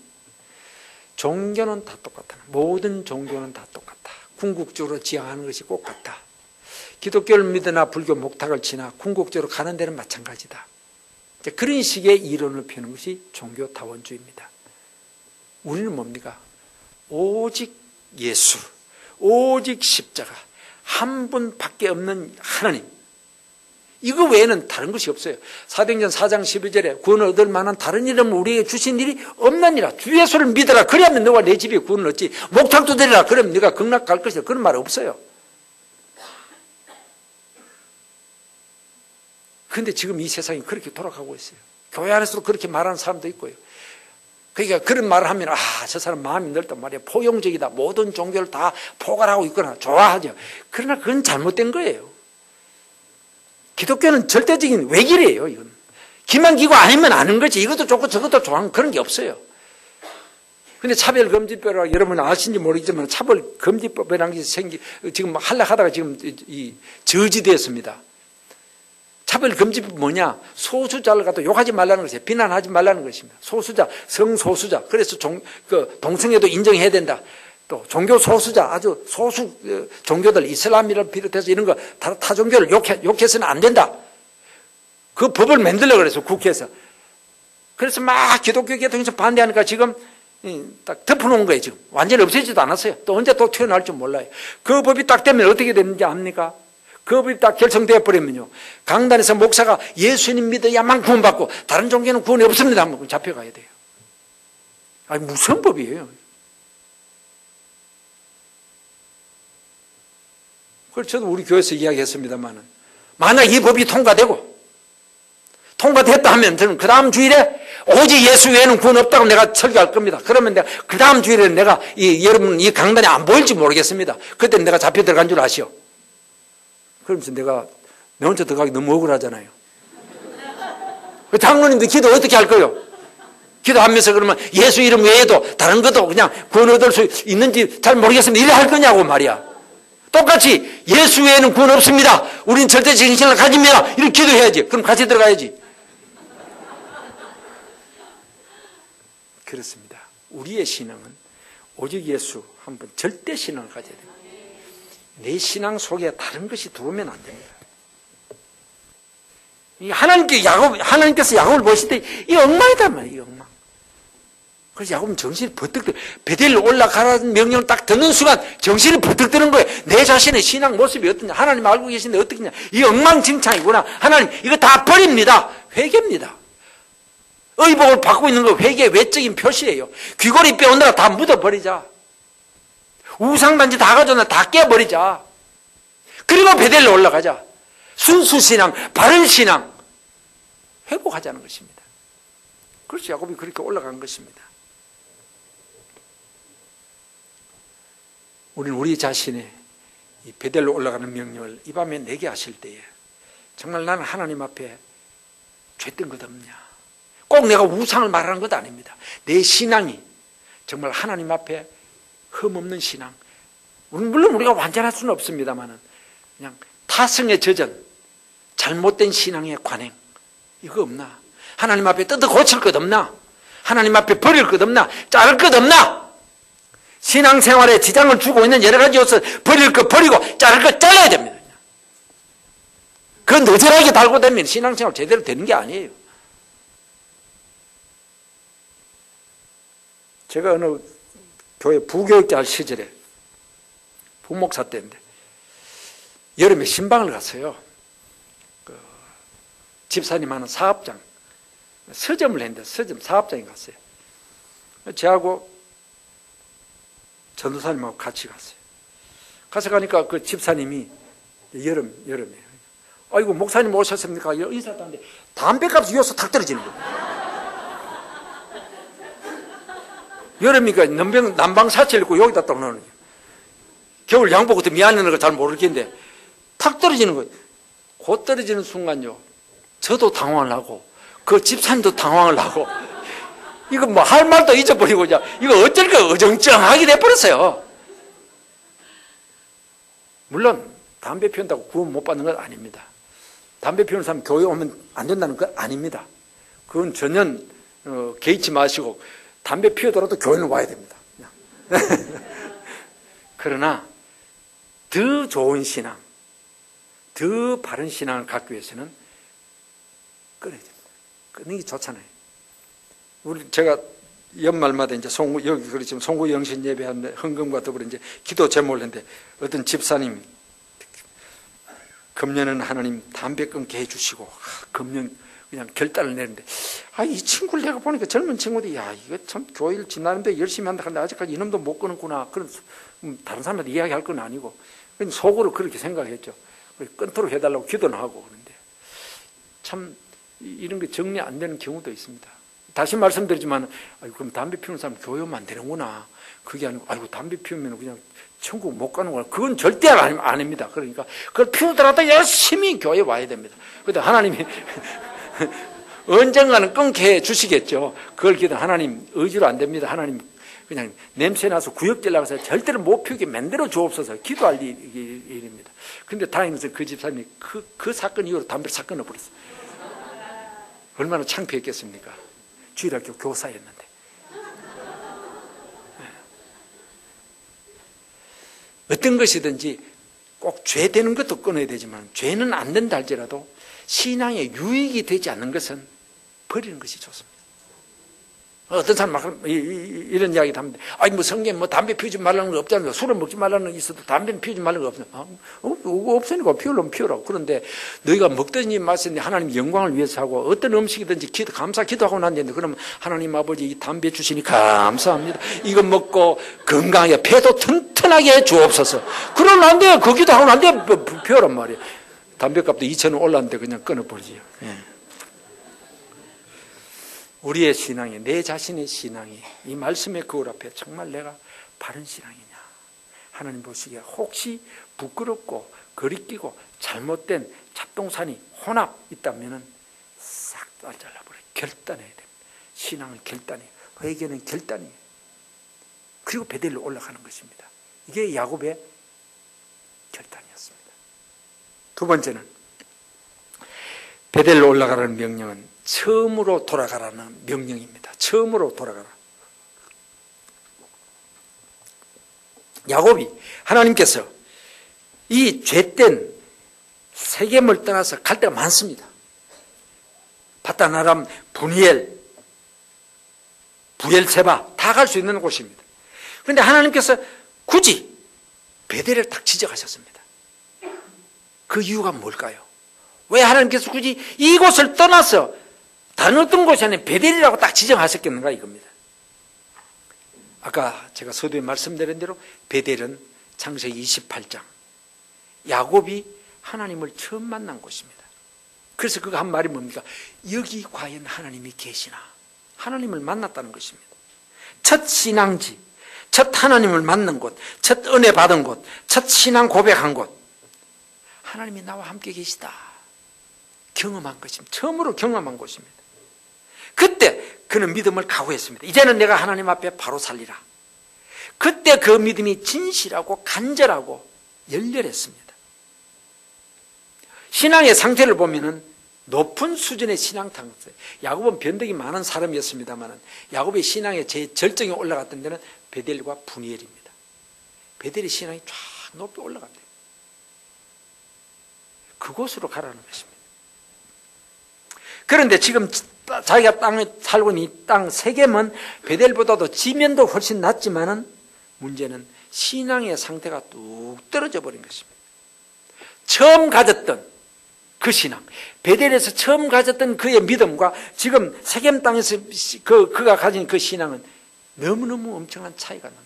Speaker 3: 종교는 다 똑같다. 모든 종교는 다 똑같다. 궁극적으로 지향하는 것이 꼭 같다. 기독교를 믿으나 불교 목탁을 치나 궁극적으로 가는 데는 마찬가지다. 그런 식의 이론을 펴는 것이 종교 다원주의입니다. 우리는 뭡니까? 오직 예수, 오직 십자가, 한 분밖에 없는 하나님. 이거 외에는 다른 것이 없어요. 사도행전 4장 12절에 구원을 얻을 만한 다른 이름을 우리에게 주신 일이 없느니라. 주 예수를 믿어라. 그래야면 너와 내 집에 구원을 얻지. 목탁도 되리라. 그러면 네가 극락 갈 것이다. 그런 말 없어요. 그런데 지금 이 세상이 그렇게 돌아가고 있어요. 교회 안에서도 그렇게 말하는 사람도 있고요. 그러니까 그런 말을 하면 아 저 사람 마음이 넓단 말이야 포용적이다 모든 종교를 다 포괄하고 있거나 좋아하죠 그러나 그건 잘못된 거예요 기독교는 절대적인 외길이에요 이건 기만기고 아니면 아는 거지 이것도 좋고 저것도 좋아하는 그런 게 없어요 근데 차별금지법이라고 여러분 아신지 모르겠지만 차별금지법이라는 게 생기 지금 한락하다가 지금 이 저지되었습니다 차별금지법 뭐냐? 소수자를 갖다 욕하지 말라는 것이에요. 비난하지 말라는 것입니다. 소수자, 성소수자. 그래서 종, 그 동성애도 인정해야 된다. 또 종교 소수자, 아주 소수 어, 종교들, 이슬람이를 비롯해서 이런 거 다, 타 종교를 욕해, 욕해서는 안 된다. 그 법을 만들려고 그래서 국회에서. 그래서 막 기독교 계통에서 반대하니까 지금 딱 덮어놓은 거예요, 지금. 완전히 없애지도 않았어요. 또 언제 또 튀어나올 줄 몰라요. 그 법이 딱 되면 어떻게 되는지 압니까? 그 법이 딱 결정되어 버리면요. 강단에서 목사가 예수님 믿어야만 구원받고 다른 종교는 구원이 없습니다. 하면 잡혀가야 돼요. 아니, 무슨 법이에요? 그래서 저도 우리 교회에서 이야기했습니다만은 만약 이 법이 통과되고 통과됐다 하면 저는 그 다음 주일에 오직 예수 외에는 구원 없다고 내가 설교할 겁니다. 그러면 내가 그 다음 주일에 내가 이, 여러분 이 강단에 안 보일지 모르겠습니다. 그때 내가 잡혀 들어간 줄 아시오. 그러면서 내가 내 혼자 들어가기 너무 억울하잖아요. 그 장로님도 기도 어떻게 할 거요? 기도하면서 그러면 예수 이름 외에도 다른 것도 그냥 구원 얻을 수 있는지 잘 모르겠습니다. 이래 할 거냐고 말이야. 똑같이 예수 외에는 구원 없습니다. 우린 절대적인 신을 가집니다. 이렇게 기도해야지. 그럼 같이 들어가야지. 그렇습니다. 우리의 신앙은 오직 예수 한 번 절대 신앙을 가져야 됩니다. 내 신앙 속에 다른 것이 들어오면 안 됩니다. 이 하나님께 야곱, 하나님께서 야곱을 보실 때 이 엉망이단 말이에요. 그래서 야곱은 정신이 버뜩 들, 베델로 올라가라는 명령을 딱 듣는 순간 정신이 버뜩 드는 거예요. 내 자신의 신앙 모습이 어떠냐. 하나님 알고 계신데 어떻겠냐. 이 엉망진창이구나. 하나님, 이거 다 버립니다. 회개입니다. 의복을 받고 있는 거 회개의 외적인 표시예요. 귀걸이 빼오느라 다 묻어버리자. 우상단지 다 가져오나 다 깨버리자. 그리고 베델로 올라가자. 순수신앙, 바른신앙. 회복하자는 것입니다. 그렇죠. 야곱이 그렇게 올라간 것입니다. 우리는 우리 자신의 이 베델로 올라가는 명령을 이 밤에 내게 하실 때에 정말 나는 하나님 앞에 죄된 것 없냐. 꼭 내가 우상을 말하는 것 아닙니다. 내 신앙이 정말 하나님 앞에 흠없는 신앙. 물론 우리가 완전할 수는 없습니다만은 그냥 타성의 저전, 잘못된 신앙의 관행 이거 없나? 하나님 앞에 뜯어 고칠 것 없나? 하나님 앞에 버릴 것 없나? 자를 것 없나? 신앙생활에 지장을 주고 있는 여러 가지 요소 버릴 것 버리고 자를 것 잘라야 됩니다. 그 너절하게 달고 되면 신앙생활 제대로 되는 게 아니에요. 제가 어느 교회 부교육자 할 시절에 부목사 때인데 여름에 신방을 갔어요. 그 집사님 하는 사업장 서점을 했는데 서점 사업장에 갔어요. 저하고 전도사님하고 같이 갔어요. 가서 가니까 그 집사님이 여름 여름에 아이고 목사님 오셨습니까? 인사도 하는데 담배값이 위에서 탁 떨어지는 거예요. 여름이니까 남방, 남방 사치를 입고 여기다 딱 넣는 거예요. 겨울 양복 같은 미안해는 거잘 모르겠는데 탁 떨어지는 거예요. 곧 떨어지는 순간요. 저도 당황을 하고 그 집사님도 당황을 하고 이거 뭐 할 말도 잊어버리고 이제 이거 어쩔까 어정쩡하게 돼버렸어요. 물론 담배 피운다고 구원 못 받는 건 아닙니다. 담배 피우는 사람 교회 오면 안 된다는 건 아닙니다. 그건 전혀 어, 개의치 마시고 담배 피우더라도 교회는 와야 됩니다. 그러나 더 좋은 신앙, 더 바른 신앙을 갖기 위해서는 끊어야 됩니다. 끊는 게 좋잖아요. 우리 제가 연말마다 이제 송구 여기 그리 지금 송구 영신 예배하는데 헌금과 더불어 이제 기도 제목을 했는데 어떤 집사님 금년은 하나님 담배 끊게 해주시고 아, 금년 그냥 결단을 내는데 아 이 친구를 내가 보니까 젊은 친구들이 야 이거 참 교회를 지나는데 열심히 한다 하는데 아직까지 이놈도 못 끊었구나. 그런 음, 다른 사람한테 이야기할 건 아니고. 속으로 그렇게 생각했죠. 끊도록 해달라고 기도는 하고 그런데 참 이런 게 정리 안 되는 경우도 있습니다 다시 말씀드리지만 아이고, 그럼 담배 피우는 사람 교회 오면 안 되는구나 그게 아니고 아이고 담배 피우면 그냥 천국 못 가는구나 그건 절대 아닙니다 그러니까 그걸 피우더라도 열심히 교회 와야 됩니다 근데 하나님이 언젠가는 끊게 해 주시겠죠. 그걸 기도 하나님 의지로 안 됩니다. 하나님 그냥 냄새 나서 구역질 나가서 절대로 못 피우게 만들어 주옵소서 기도할 일, 일입니다. 근데 다행히 그 집사님이 그, 그 사건 이후로 담배를 싹 끊어버렸어요. 얼마나 창피했겠습니까? 주일학교 교사였는데. 네. 어떤 것이든지 꼭 죄 되는 것도 끊어야 되지만 죄는 안 된다 할지라도 신앙에 유익이 되지 않는 것은 버리는 것이 좋습니다. 어떤 사람 막 이런 이야기를 하는데, 아니, 뭐 성경 뭐 담배 피우지 말라는 거 없잖아요. 술을 먹지 말라는 거 있어도 담배는 피우지 말라는 거 없어요. 아, 어, 없으니까 피우려면 피우라고. 그런데 너희가 먹든지 마시든지 하나님 영광을 위해서 하고 어떤 음식이든지 기도, 감사 기도하고 난다는데 그러면 하나님 아버지 이 담배 주시니 감사합니다. 이거 먹고 건강하게 폐도 튼튼하게 주옵소서. 그러면 안 돼요. 그 기도 하고 안 돼요. 피우란 말이에요. 담배값도 2천 원 올랐는데 그냥 끊어버리지요. 예. 우리의 신앙이 내 자신의 신앙이 이 말씀의 거울 앞에 정말 내가 바른 신앙이냐 하나님 보시기에 혹시 부끄럽고 거리끼고 잘못된 잡동산이 혼합 있다면은 싹다 잘라버려 결단해야 됩니다. 신앙을 결단해 회개는 결단이에요. 그리고 베델로 올라가는 것입니다. 이게 야곱의 결단이었습니다. 두 번째는 베델로 올라가라는 명령은 처음으로 돌아가라는 명령입니다. 처음으로 돌아가라. 야곱이 하나님께서 이 죄된 세겜을 떠나서 갈 데가 많습니다. 바다나람, 분이엘, 부엘세바 다 갈 수 있는 곳입니다. 그런데 하나님께서 굳이 베델을 딱 지적하셨습니다. 그 이유가 뭘까요? 왜 하나님께서 굳이 이곳을 떠나서 곳이 아닌 베델이라고 딱 지정하셨겠는가 이겁니다. 아까 제가 서두에 말씀드린 대로 베델은 창세기 28장 야곱이 하나님을 처음 만난 곳입니다. 그래서 그가 한 말이 뭡니까? 여기 과연 하나님이 계시나? 하나님을 만났다는 것입니다. 첫 신앙지, 첫 하나님을 만난 곳, 첫 은혜 받은 곳, 첫 신앙 고백한 곳. 하나님이 나와 함께 계시다. 경험한 것입니다. 처음으로 경험한 곳입니다. 그때 그는 믿음을 각오했습니다. 이제는 내가 하나님 앞에 바로 살리라. 그때 그 믿음이 진실하고 간절하고 열렬했습니다. 신앙의 상태를 보면은 높은 수준의 신앙 상태. 야곱은 변덕이 많은 사람이었습니다만 야곱의 신앙의 제 절정에 올라갔던 데는 베델과 분이엘입니다. 베델의 신앙이 쫙 높이 올라갔대요. 그곳으로 가라는 것입니다. 그런데 지금 자기가 땅에 살고 있는 이 땅 세겜은 베델보다도 지면도 훨씬 낮지만은 문제는 신앙의 상태가 뚝 떨어져 버린 것입니다. 처음 가졌던 그 신앙, 베델에서 처음 가졌던 그의 믿음과 지금 세겜 땅에서 그 그가 가진 그 신앙은 너무너무 엄청난 차이가 거죠.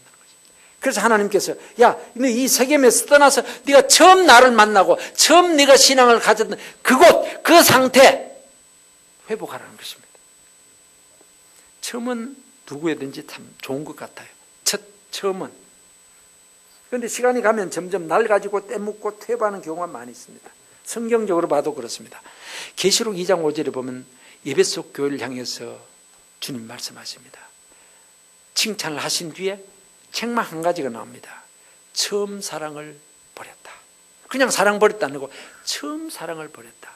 Speaker 3: 그래서 하나님께서 야, 너 이 세겜에서 떠나서 네가 처음 나를 만나고 처음 네가 신앙을 가졌던 그곳, 그 상태 회복하라는 것입니다. 처음은 누구에든지 참 좋은 것 같아요. 첫 처음은. 그런데 시간이 가면 점점 날 가지고 떼묻고 퇴보하는 경우가 많이 있습니다. 성경적으로 봐도 그렇습니다. 계시록 2장 5절에 보면 예배속 교회를 향해서 주님 말씀하십니다. 칭찬을 하신 뒤에 책망 한 가지가 나옵니다. 처음 사랑을 버렸다. 그냥 사랑 버렸다 아니고 처음 사랑을 버렸다.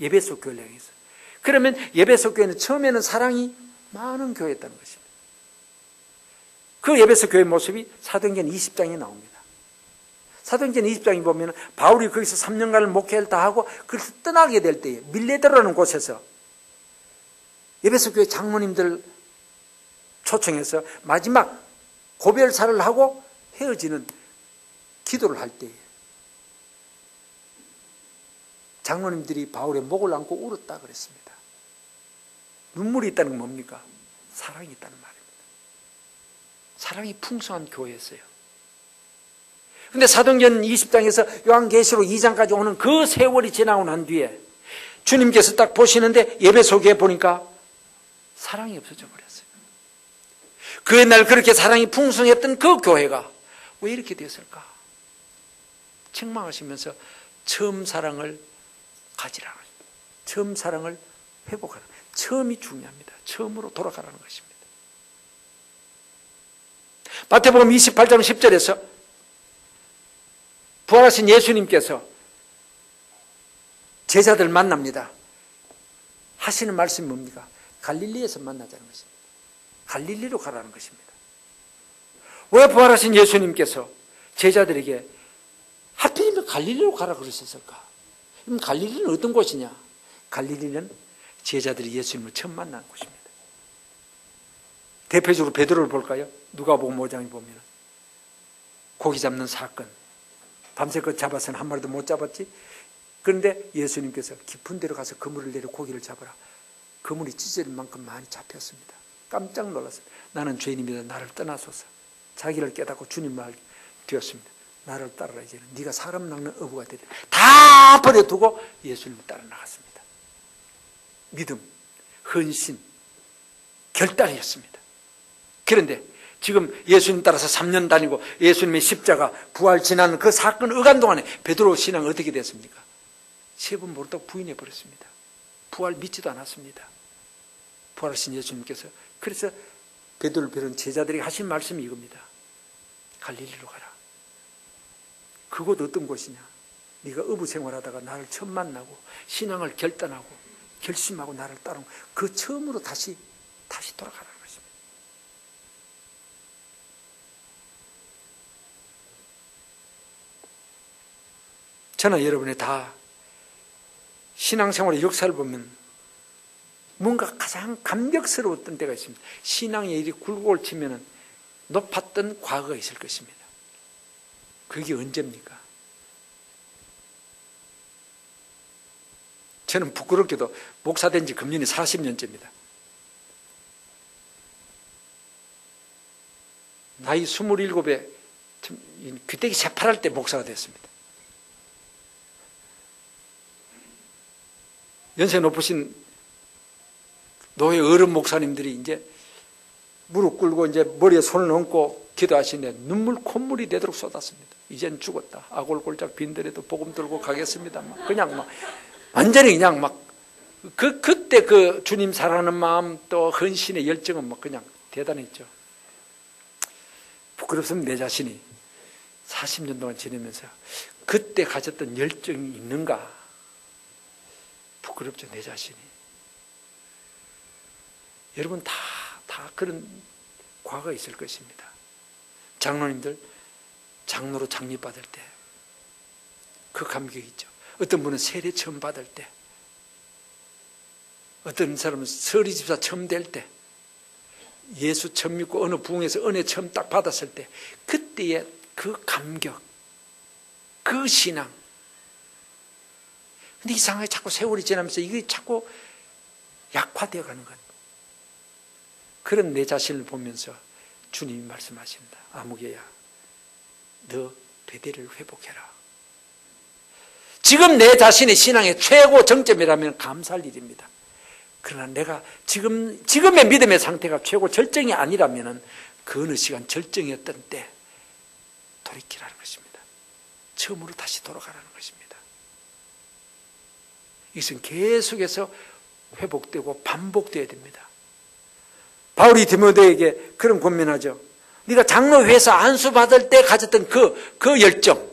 Speaker 3: 예배속 교회를 향해서. 그러면 예배속 교회는 처음에는 사랑이 많은 교회였다는 것입니다. 그 예배속 교회 모습이 사도행전 20장에 나옵니다. 사도행전 20장에 보면 바울이 거기서 3년간을 목회를 다 하고 그래서 떠나게 될 때에 밀레드라는 곳에서 예배속 교회 장모님들 초청해서 마지막 고별사를 하고 헤어지는 기도를 할 때에 장로님들이 바울의 목을 안고 울었다 그랬습니다. 눈물이 있다는 건 뭡니까? 사랑이 있다는 말입니다. 사랑이 풍성한 교회였어요. 근데 사도행전 20장에서 요한계시록 2장까지 오는 그 세월이 지나고 난 뒤에 주님께서 딱 보시는데 예배 속에 보니까 사랑이 없어져 버렸어요. 그 옛날 그렇게 사랑이 풍성했던 그 교회가 왜 이렇게 되었을까? 책망하시면서 처음 사랑을 가지라. 처음 사랑을 회복하라. 처음이 중요합니다. 처음으로 돌아가라는 것입니다. 마태복음 28장 10절에서 부활하신 예수님께서 제자들 만납니다. 하시는 말씀이 뭡니까? 갈릴리에서 만나자는 것입니다. 갈릴리로 가라는 것입니다. 왜 부활하신 예수님께서 제자들에게 하필이면 갈릴리로 가라 그러셨을까? 그럼 갈릴리는 어떤 곳이냐? 갈릴리는 제자들이 예수님을 처음 만난 곳입니다. 대표적으로 베드로를 볼까요? 누가복음 5장에 보면 고기 잡는 사건. 밤새껏 잡아서는 한 마리도 못 잡았지. 그런데 예수님께서 깊은 데로 가서 그물을 내려 고기를 잡아라. 그물이 찢어질 만큼 많이 잡혔습니다. 깜짝 놀랐습니다. 나는 죄인입니다. 나를 떠나소서. 자기를 깨닫고 주님 말 되었습니다 나를 따르라 이제는 네가 사람 낚는 어부가 되다 다 버려두고 예수님을 따라 나갔습니다 믿음, 헌신, 결단이었습니다 그런데 지금 예수님 따라서 3년 다니고 예수님의 십자가 부활 지난 그 사건 의간 동안에 베드로 신앙 어떻게 됐습니까? 세 번 모르다 부인해 버렸습니다. 부활 믿지도 않았습니다. 부활하신 예수님께서 그래서 베드로를 비롯한 제자들이 하신 말씀이 이겁니다. 갈릴리로 가라. 그곳 어떤 곳이냐? 네가 어부 생활하다가 나를 처음 만나고 신앙을 결단하고 결심하고 나를 따른 그 처음으로 다시 다시 돌아가라는 것입니다. 저나 여러분이 다 신앙생활의 역사를 보면 뭔가 가장 감격스러웠던 때가 있습니다. 신앙의 일이 굴곡을 치면 높았던 과거가 있을 것입니다. 그게 언제입니까? 저는 부끄럽게도 목사된 지 금년이 40년째입니다. 나이 27에 귀때기 새파랄 때 목사가 됐습니다. 연세 높으신 노예 어른 목사님들이 이제 무릎 꿇고 이제 머리에 손을 얹고 기도하시는데 눈물 콧물이 되도록 쏟았습니다. 이젠 죽었다. 아골골짝 빈들에도 복음 들고 가겠습니다. 막 그냥 막 완전히 그냥 막 그, 그때 그 주님 사랑하는 마음 또 헌신의 열정은 막 그냥 대단했죠. 부끄럽습니다. 내 자신이 40년 동안 지내면서 그때 가졌던 열정이 있는가? 부끄럽죠. 내 자신이. 여러분 다, 다 그런 과거가 있을 것입니다. 장로님들 장로로 장립받을 때 그 감격이 있죠. 어떤 분은 세례 처음 받을 때 어떤 사람은 서리 집사 처음 될 때 예수 처음 믿고 어느 부흥에서 은혜 처음 딱 받았을 때 그때의 그 감격 그 신앙. 근데 이상하게 자꾸 세월이 지나면서 이게 자꾸 약화되어 가는 것. 그런 내 자신을 보면서 주님이 말씀하십니다. 아무개야 너 베델을 회복해라 지금 내 자신의 신앙의 최고 정점이라면 감사할 일입니다. 그러나 내가 지금, 지금의 믿음의 상태가 최고 절정이 아니라면 그 어느 시간 절정이었던 때 돌이키라는 것입니다. 처음으로 다시 돌아가라는 것입니다. 이것은 계속해서 회복되고 반복되어야 됩니다. 바울이 디모데에게 그런 고민하죠. 네가 장로회에서 안수 받을 때 가졌던 그, 그 열정,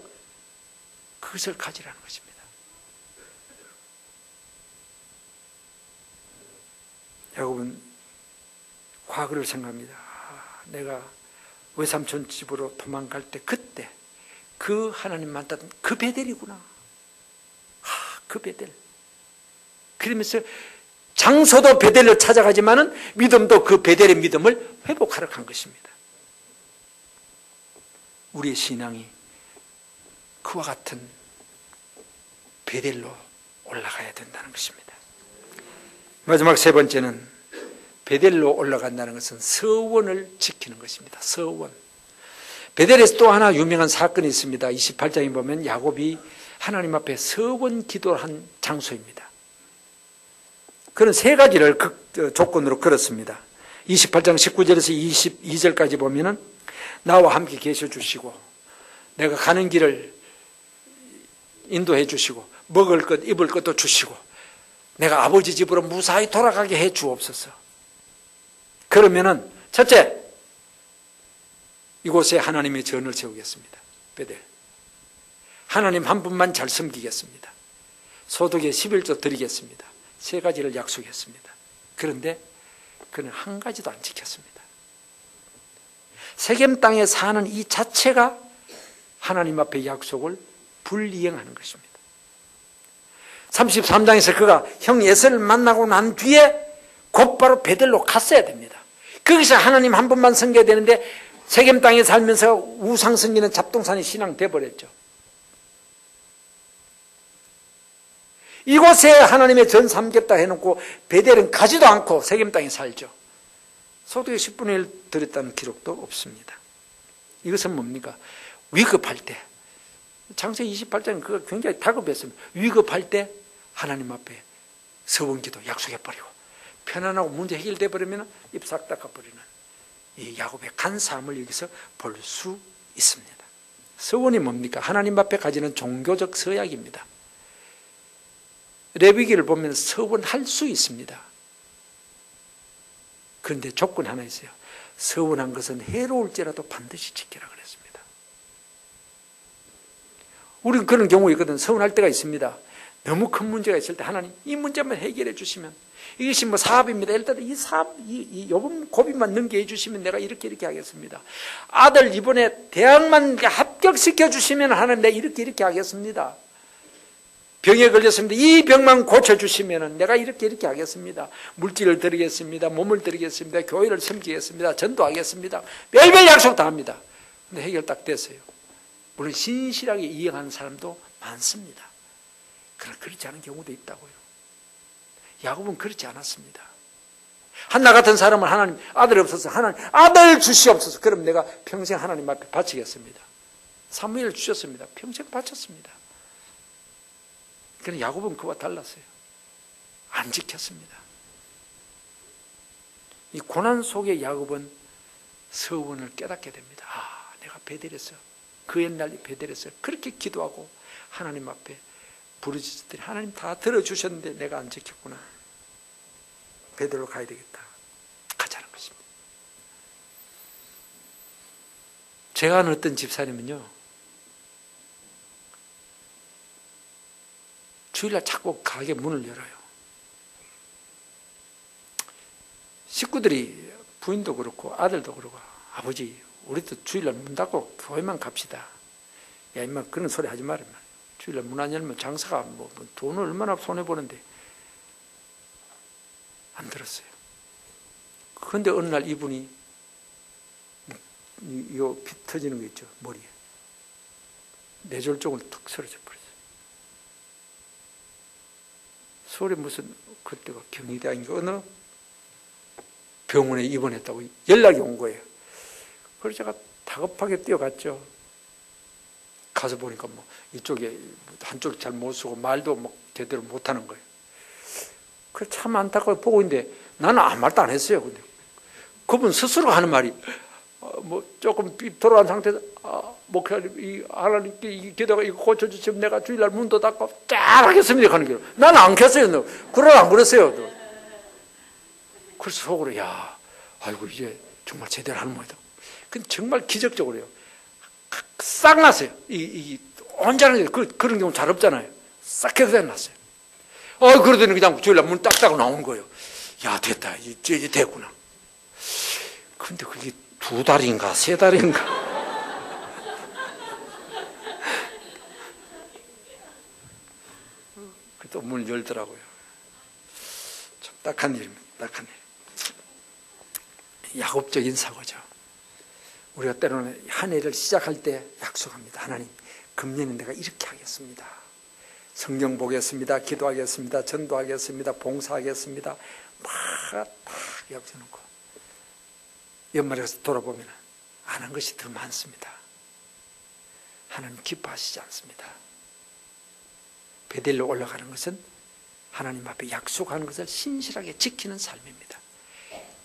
Speaker 3: 그것을 가지라는 것입니다. 야곱은 과거를 생각합니다. 아, 내가 외삼촌 집으로 도망갈 때 그때 그 하나님 만났던 그 베델이구나. 아, 그 베델. 그러면서 장소도 베델을 찾아가지만은 믿음도 그 베델의 믿음을 회복하러 간 것입니다. 우리의 신앙이 그와 같은 베델로 올라가야 된다는 것입니다. 마지막 세 번째는 베델로 올라간다는 것은 서원을 지키는 것입니다. 서원. 베델에서 또 하나 유명한 사건이 있습니다. 28장에 보면 야곱이 하나님 앞에 서원 기도를 한 장소입니다. 그런 세 가지를 조건으로 걸었습니다. 28장 19절에서 22절까지 보면은 나와 함께 계셔 주시고 내가 가는 길을 인도해 주시고 먹을 것 입을 것도 주시고 내가 아버지 집으로 무사히 돌아가게 해 주옵소서. 그러면은 첫째 이곳에 하나님의 전을 세우겠습니다. 베델. 하나님 한 분만 잘 섬기겠습니다. 소득의 11조 드리겠습니다. 세 가지를 약속했습니다. 그런데 그는 한 가지도 안 지켰습니다. 세겜 땅에 사는 이 자체가 하나님 앞에 약속을 불이행하는 것입니다. 33장에서 그가 형 예서를 만나고 난 뒤에 곧바로 베들로 갔어야 됩니다. 거기서 하나님 한 번만 섬겨야 되는데 세겜 땅에 살면서 우상 섬기는 잡동산이 신앙 돼버렸죠. 이곳에 하나님의 전 삼겠다 해놓고 베델은 가지도 않고 세겜 땅에 살죠. 소득의 10분의 1 드렸다는 기록도 없습니다. 이것은 뭡니까? 위급할 때. 창세기 28장은 그가 굉장히 다급했습니다. 위급할 때 하나님 앞에 서원기도 약속해버리고 편안하고 문제 해결돼 버리면 입 싹 닦아버리는 이 야곱의 간사함을 여기서 볼 수 있습니다. 서원이 뭡니까? 하나님 앞에 가지는 종교적 서약입니다. 레위기를 보면 서원할 수 있습니다. 그런데 조건 하나 있어요. 서원한 것은 해로울지라도 반드시 지키라 그랬습니다. 우리는 그런 경우 있거든. 서원할 때가 있습니다. 너무 큰 문제가 있을 때 하나님 이 문제만 해결해 주시면 이것이 뭐 사업입니다. 일단 이 사업 이, 이 요금 고비만 넘게 해주시면 내가 이렇게 이렇게 하겠습니다. 아들 이번에 대학만 합격시켜 주시면 하나님 내가 이렇게 이렇게 하겠습니다. 병에 걸렸습니다. 이 병만 고쳐주시면 내가 이렇게 이렇게 하겠습니다. 물질을 드리겠습니다. 몸을 드리겠습니다. 교회를 섬기겠습니다. 전도하겠습니다. 매일매일 약속 다 합니다. 근데 해결 딱 됐어요. 물론 신실하게 이행하는 사람도 많습니다. 그러나 그렇지 않은 경우도 있다고요. 야곱은 그렇지 않았습니다. 한나 같은 사람은 하나님 아들 없어서 하나님 아들 주시옵소서. 그럼 내가 평생 하나님 앞에 바치겠습니다. 사무엘 주셨습니다. 평생 바쳤습니다. 그런데 야곱은 그와 달랐어요. 안 지켰습니다. 이 고난 속에 야곱은 서원을 깨닫게 됩니다. 아, 내가 베델에서 그 옛날 베델에서 그렇게 기도하고 하나님 앞에 부르짖었더니 하나님 다 들어주셨는데 내가 안 지켰구나. 베델로 가야 되겠다. 가자는 것입니다. 제가 아는 어떤 집사님은요. 주일날 자꾸 가게 문을 열어요. 식구들이 부인도 그렇고 아들도 그렇고 아버지 우리도 주일날 문 닫고 교회만 갑시다. 야 임마 그런 소리 하지 말아. 주일날 문 안 열면 장사가 뭐, 뭐 돈을 얼마나 손해 보는데 안 들었어요. 그런데 어느 날 이분이 피 터지는 거 있죠 머리에 뇌졸 쪽을 툭 쓰러져 버렸어요. 서울에 무슨 그때가 경희대학인가 어느 병원에 입원했다고 연락이 온 거예요. 그래서 제가 다급하게 뛰어갔죠. 가서 보니까 뭐 이쪽에 한쪽 잘 못 쓰고 말도 뭐 제대로 못 하는 거예요. 그참 안타까워 보고 있는데 나는 아무 말도 안 했어요. 근데 그분 스스로 하는 말이 어, 뭐 조금 삐 돌아간 상태에서 아, 목사님 이 하나님께 이 기도가 이거 고쳐주시면 내가 주일날 문도 닫고 잘 하겠습니다 하는 게 나는 안 켰어요. 너. 그러라 안 그랬어요. 너. 그래서 속으로 야 아이고 이제 정말 제대로 하는 모양이다. 근데 정말 기적적으로요. 싹 났어요. 이, 이 온전하게 그, 그런 경우 잘 없잖아요. 싹 해서 났어요. 어 그러더니 그냥 주일날 문 딱 닫고 나온 거예요. 야 됐다 이제 됐구나. 근데 그게 두 달인가 세 달인가. 또 문을 열더라고요. 참 딱한 일입니다. 딱한 일. 야곱적인 사고죠. 우리가 때로는 한 해를 시작할 때 약속합니다. 하나님, 금년에 내가 이렇게 하겠습니다. 성경 보겠습니다. 기도하겠습니다. 전도하겠습니다. 봉사하겠습니다. 막, 막 약속해놓고 연말에 가서 돌아보면 안 한 것이 더 많습니다. 하나님 기뻐하시지 않습니다. 베델로 올라가는 것은 하나님 앞에 약속하는 것을 신실하게 지키는 삶입니다.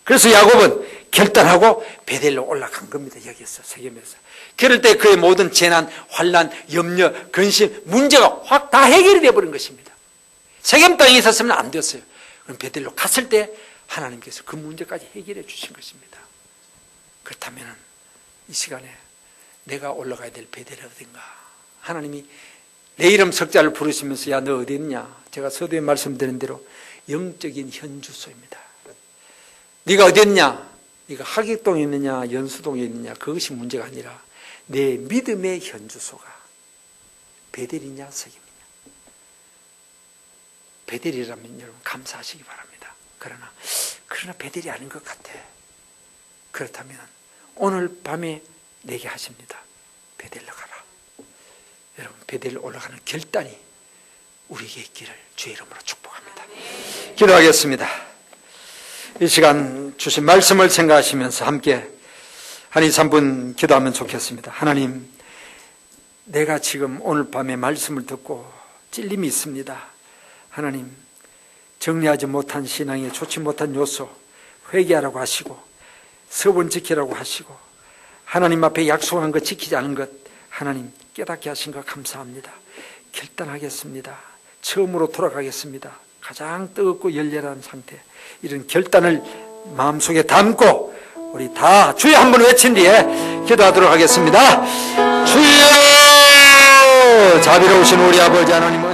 Speaker 3: 그래서 야곱은 결단하고 베델로 올라간 겁니다. 여기서 세겜에서. 그럴 때 그의 모든 재난, 환란, 염려, 근심, 문제가 확 다 해결이 되어버린 것입니다. 세겜 땅에 있었으면 안 됐어요. 그럼 베델로 갔을 때 하나님께서 그 문제까지 해결해 주신 것입니다. 그렇다면 이 시간에 내가 올라가야 될 베델이 어딘가? 하나님이 내 이름 석자를 부르시면서 야 너 어디 있냐? 제가 서두에 말씀드린 대로 영적인 현주소입니다. 네가 어디 있냐? 네가 하객동에 있느냐 연수동에 있느냐 그것이 문제가 아니라 내 믿음의 현주소가 베델이냐 석임이냐 베델이라면 여러분 감사하시기 바랍니다. 그러나 그러나 베델이 아닌 것 같아. 그렇다면 오늘 밤에 내게 하십니다. 베델로 가라. 여러분 베델 올라가는 결단이 우리에게 있기를 주의 이름으로 축복합니다. 기도하겠습니다. 이 시간 주신 말씀을 생각하시면서 함께 한 2, 3분 기도하면 좋겠습니다. 하나님, 내가 지금 오늘 밤에 말씀을 듣고 찔림이 있습니다. 하나님, 정리하지 못한 신앙에 좋지 못한 요소 회개하라고 하시고 서원 지키라고 하시고 하나님 앞에 약속한 것 지키지 않은 것 하나님 깨닫게 하신 것 감사합니다. 결단하겠습니다. 처음으로 돌아가겠습니다. 가장 뜨겁고 열렬한 상태. 이런 결단을 마음속에 담고 우리 다 주여 한번 외친 뒤에 기도하도록 하겠습니다. 주여! 자비로우신 우리 아버지 하나님은